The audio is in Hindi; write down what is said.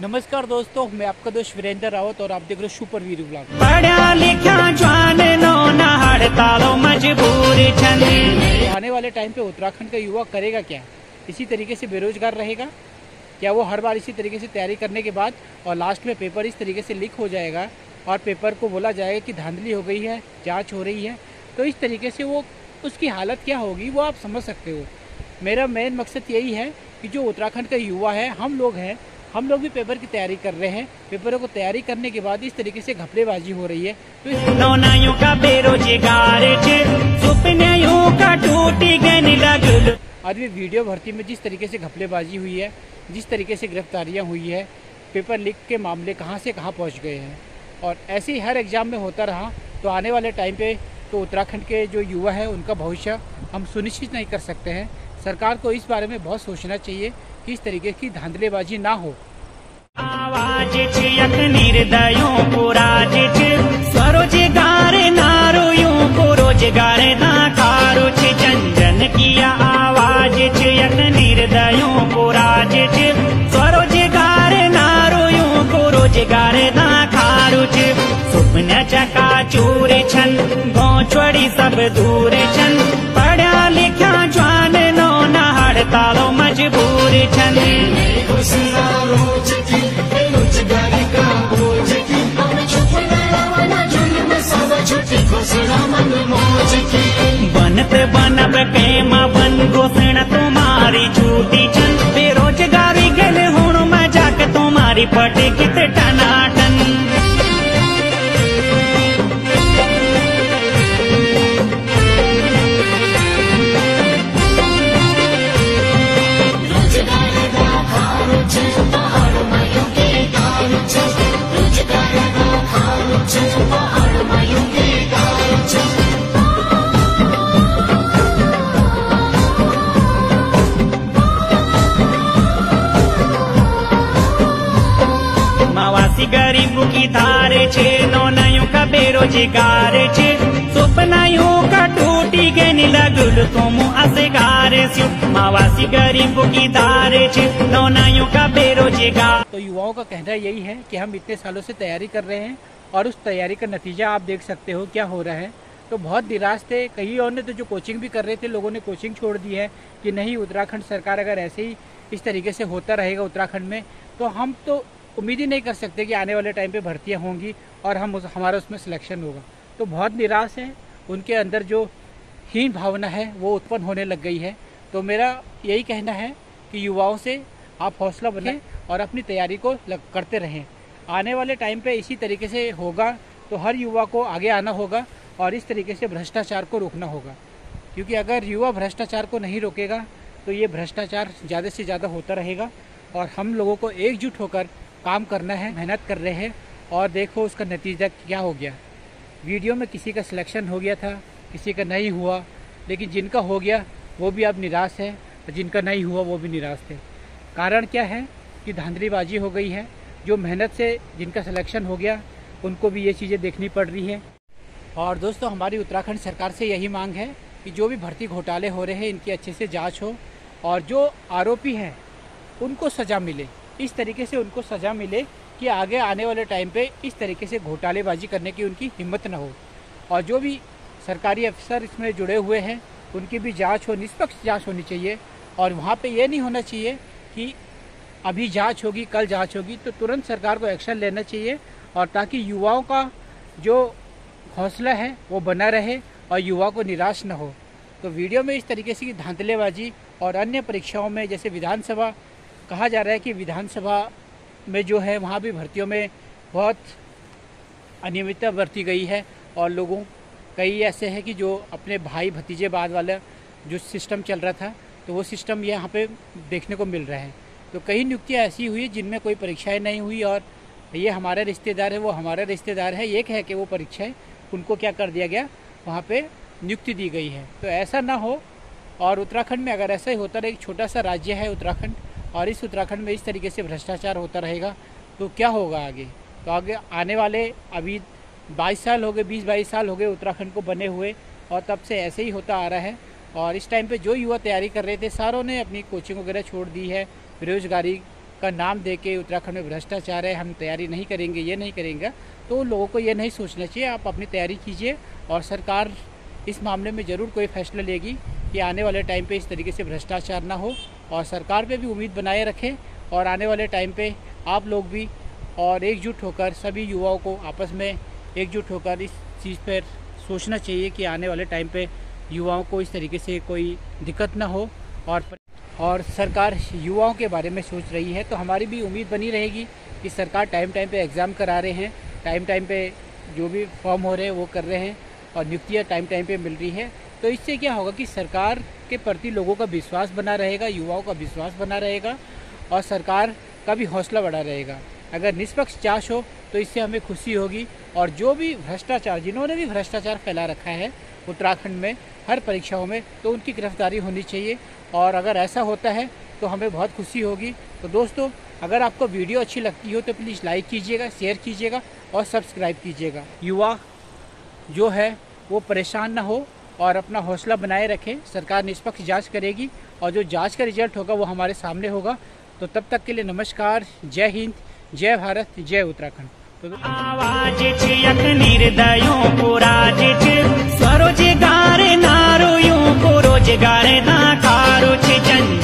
नमस्कार दोस्तों मैं आपका दोस्त वीरेंद्र रावत और आप देख रहे हो सुपर वीर ब्लॉग पढ़ा लिखा जवान नो न हड़तालो मजबूर आने वाले टाइम पे उत्तराखंड का युवा करेगा क्या? इसी तरीके से बेरोजगार रहेगा? क्या वो हर बार इसी तरीके से तैयारी करने के बाद और लास्ट में पेपर इस तरीके से लीक हो जाएगा? और पेपर को बोला जाएगा कि धांधली हो गई है जाँच हो रही है तो इस तरीके से वो उसकी हालत क्या होगी वो आप समझ सकते हो। मेरा मेन मकसद यही है कि जो उत्तराखंड का युवा है हम लोग हैं हम लोग भी पेपर की तैयारी कर रहे हैं। पेपरों को तैयारी करने के बाद इस तरीके से घपलेबाजी हो रही है। तो भी वीडियो भर्ती में जिस तरीके से घपलेबाजी हुई है जिस तरीके से गिरफ्तारियाँ हुई है पेपर लीक के मामले कहाँ से कहाँ पहुँच गए हैं। और ऐसे ही हर एग्ज़ाम में होता रहा तो आने वाले टाइम पे तो उत्तराखंड के जो युवा है उनका भविष्य हम सुनिश्चित नहीं कर सकते हैं। सरकार को इस बारे में बहुत सोचना चाहिए इस तरीके की धांधलेबाजी ना हो। स्वरोजगार को रोज़गार जन जन किया आवाज़ निर्दयों को को रोज़गार चका चूर छन, गौ छोड़ी सब दूर छन। पढ़ा लिखा मजबूर छन बनत बनब कैमा बन घोषणा तुम्हारी झूठी छन। बेरोजगारी गल हूँ मज़ाक तुम्हारी पटे कित टनाटन मावासी गरीबों की धारे छे, नौनायों का बेरोजगार छे। सपनायों का टूटी गन लगुल तुम असगार स्यो। मावासी गरीबों की धारे छे, नौनायों का बेरोजगार। तो युवाओं का कहना यही है कि हम इतने सालों से तैयारी कर रहे हैं और उस तैयारी का नतीजा आप देख सकते हो क्या हो रहा है। तो बहुत निराश थे कई और ने तो जो कोचिंग भी कर रहे थे, लोगों ने कोचिंग छोड़ दी है कि नहीं, उत्तराखंड सरकार अगर ऐसे ही इस तरीके से होता रहेगा उत्तराखंड में तो हम तो उम्मीद ही नहीं कर सकते कि आने वाले टाइम पे भर्तियाँ होंगी और हम उस, हमारा उसमें सिलेक्शन होगा। तो बहुत निराश है। उनके अंदर जो हीन भावना है वो उत्पन्न होने लग गई है। तो मेरा यही कहना है कि युवाओं से आप हौसला बनाएँ और अपनी तैयारी को लग, करते रहें। आने वाले टाइम पे इसी तरीके से होगा तो हर युवा को आगे आना होगा और इस तरीके से भ्रष्टाचार को रोकना होगा। क्योंकि अगर युवा भ्रष्टाचार को नहीं रोकेगा तो ये भ्रष्टाचार ज़्यादा से ज़्यादा होता रहेगा और हम लोगों को एकजुट होकर काम करना है, मेहनत कर रहे हैं और देखो उसका नतीजा क्या हो गया। वीडियो में किसी का सिलेक्शन हो गया था, किसी का नहीं हुआ, लेकिन जिनका हो गया, वो भी अब निराश है, और जिनका नहीं हुआ, वो भी निराश थे। कारण क्या है कि धांधलीबाजी हो गई है, जो मेहनत से जिनका सिलेक्शन हो गया, उनको भी ये चीज़ें देखनी पड़ रही है। और दोस्तों, हमारी उत्तराखंड सरकार से यही मांग है कि जो भी भर्ती घोटाले हो रहे हैं, इनकी अच्छे से जाँच हो, और जो आरोपी हैं, उनको सज़ा मिले। इस तरीके से उनको सज़ा मिले कि आगे आने वाले टाइम पे इस तरीके से घोटालेबाजी करने की उनकी हिम्मत न हो। और जो भी सरकारी अफसर इसमें जुड़े हुए हैं, उनकी भी जाँच हो, निष्पक्ष जाँच होनी चाहिए। और वहाँ पे ये नहीं होना चाहिए कि अभी जाँच होगी, कल जाँच होगी तो तुरंत सरकार को एक्शन लेना चाहिए और ताकि युवाओं का जो हौसला है, वो बना रहे और युवा को निराश न हो। तो वीडियो में इस तरीके से धांधलेबाजी और अन्य परीक्षाओं में, जैसे विधानसभा कहा जा रहा है कि विधानसभा में जो है, वहाँ भी भर्तियों में बहुत अनियमितता बरती गई है और लोगों, कई ऐसे हैं कि जो अपने भाई भतीजे बाद वाला, जो सिस्टम चल रहा था तो वो सिस्टम यहाँ पे देखने को मिल रहा है। तो कई नियुक्तियाँ ऐसी हुई जिनमें कोई परीक्षाएँ नहीं हुई और ये हमारे रिश्तेदार है, वो हमारे रिश्तेदार है, एक है कि वो परीक्षाएँ, उनको क्या कर दिया गया, वहाँ पे नियुक्ति दी गई है। तो ऐसा ना हो और उत्तराखंड में अगर ऐसा ही होता रहे, एक छोटा सा राज्य है उत्तराखंड और इस उत्तराखंड में इस तरीके से भ्रष्टाचार होता रहेगा तो क्या होगा आगे? तो आगे आने वाले अभी 22 साल हो गए, बीस बाईस साल हो गए उत्तराखंड को बने हुए, और तब से ऐसे ही होता आ रहा है। और इस टाइम पे जो युवा तैयारी कर रहे थे, सारों ने अपनी कोचिंग वगैरह छोड़ दी है। बेरोजगारी का नाम दे के उत्तराखंड में भ्रष्टाचार है, हम तैयारी नहीं करेंगे, ये नहीं करेंगे। तो लोगों को ये नहीं सोचना चाहिए, आप अपनी तैयारी कीजिए और सरकार इस मामले में ज़रूर कोई फैसला लेगी। कि आने वाले टाइम पे इस तरीके से भ्रष्टाचार ना हो और सरकार पे भी उम्मीद बनाए रखें और आने वाले टाइम पे आप लोग भी और एकजुट होकर सभी युवाओं को आपस में एकजुट होकर इस चीज़ पर सोचना चाहिए कि आने वाले टाइम पे युवाओं को इस तरीके से कोई दिक्कत ना हो और और सरकार युवाओं के बारे में सोच रही है तो हमारी भी उम्मीद बनी रहेगी कि सरकार टाइम टाइम पे एग्ज़ाम करा रहे हैं, टाइम टाइम पे जो भी फॉर्म हो रहे हैं वो कर रहे हैं और नियुक्तियाँ टाइम टाइम पे मिल रही है। तो इससे क्या होगा कि सरकार के प्रति लोगों का विश्वास बना रहेगा, युवाओं का विश्वास बना रहेगा और सरकार का भी हौसला बढ़ा रहेगा। अगर निष्पक्ष जाँच हो तो इससे हमें खुशी होगी और जो भी भ्रष्टाचार, जिन्होंने भी भ्रष्टाचार फैला रखा है उत्तराखंड में, हर परीक्षाओं में तो उनकी गिरफ्तारी होनी चाहिए और अगर ऐसा होता है तो हमें बहुत खुशी होगी। तो दोस्तों, अगर आपको वीडियो अच्छी लगती हो तो प्लीज़ लाइक कीजिएगा, शेयर कीजिएगा और सब्सक्राइब कीजिएगा। युवा जो है, वो परेशान ना हो और अपना हौसला बनाए रखें। सरकार निष्पक्ष जाँच करेगी और जो जाँच का रिज़ल्ट होगा वो हमारे सामने होगा। तो तब तक के लिए नमस्कार। जय हिंद, जय भारत, जय उत्तराखंड। तो को रोज़गार नाकारो छ